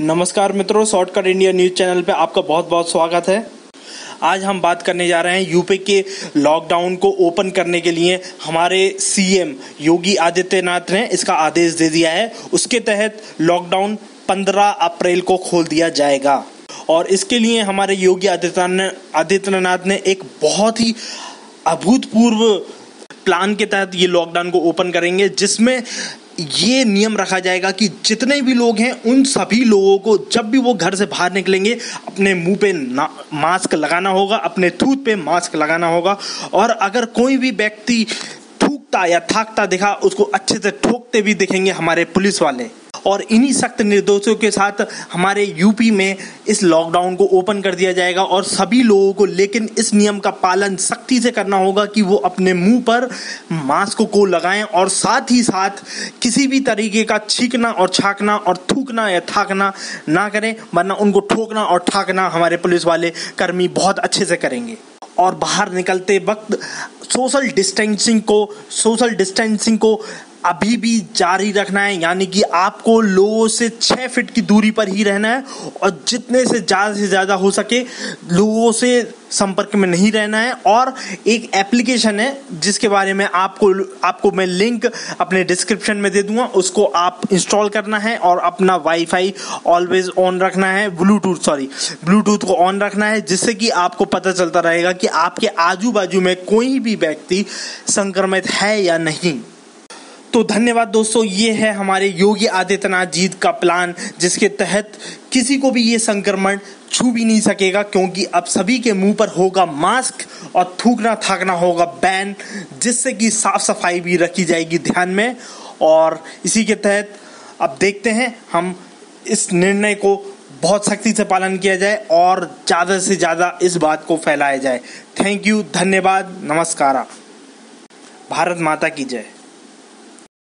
नमस्कार मित्रों shortcut India news channel पे आपका बहुत बहुत स्वागत है। आज हम बात करने जा रहे हैं यूपी के लॉकडाउन को ओपन करने के लिए हमारे सीएम योगी आदित्यनाथ ने इसका आदेश दे दिया है। उसके तहत लॉकडाउन 15 अप्रैल को खोल दिया जाएगा। और इसके लिए हमारे योगी आदित्यनाथ आदित्यनाथ ने एक बहुत ही अभूतपूर्व प्लान के तहत ये लॉकडाउन को ओपन करेंगे, जिसमें ये नियम रखा जाएगा कि जितने भी लोग हैं, उन सभी लोगों को जब भी वो घर से बाहर निकलेंगे, अपने मुँह पे मास्क लगाना होगा, अपने थूत पे मास्क लगाना होगा और अगर कोई भी व्यक्ति थूकता या थाकता दिखा, उसको अच्छे से ठोकते भी दिखेंगे हमारे पुलिस वाले। और इन्हीं सख्त निर्देशों के साथ हमारे यूपी में इस लॉकडाउन को ओपन कर दिया जाएगा और सभी लोगों को, लेकिन इस नियम का पालन सख्ती से करना होगा कि वो अपने मुँह पर मास्क को लगाएँ और साथ ही साथ किसी भी तरीके का छींकना और छाकना और थूकना या थाकना ना करें, वरना उनको ठोकना और ठाकना हमारे पुलिस वाले कर्मी बहुत अच्छे से करेंगे। और बाहर निकलते वक्त सोशल डिस्टेंसिंग को सोशल डिस्टेंसिंग को अभी भी जारी रखना है, यानी कि आपको लोगों से छः फिट की दूरी पर ही रहना है और जितने से ज़्यादा से ज़्यादा हो सके लोगों से संपर्क में नहीं रहना है। और एक एप्लीकेशन है, जिसके बारे में आपको आपको मैं लिंक अपने डिस्क्रिप्शन में दे दूँगा, उसको आप इंस्टॉल करना है और अपना वाईफाई ऑलवेज ऑन रखना है, ब्लूटूथ, सॉरी, ब्लूटूथ को ऑन रखना है, जिससे कि आपको पता चलता रहेगा कि आपके आजू बाजू में कोई भी व्यक्ति संक्रमित है या नहीं। तो धन्यवाद दोस्तों, ये है हमारे योगी आदित्यनाथ जी का प्लान जिसके तहत किसी को भी ये संक्रमण छू भी नहीं सकेगा, क्योंकि अब सभी के मुँह पर होगा मास्क और थूकना थाकना होगा बैन जिससे कि साफ़ सफ़ाई भी रखी जाएगी ध्यान में। और इसी के तहत अब देखते हैं हम इस निर्णय को बहुत सख्ती से पालन किया जाए और ज़्यादा से ज़्यादा इस बात को फैलाया जाए। थैंक यू धन्यवाद, नमस्कार। भारत माता की जय।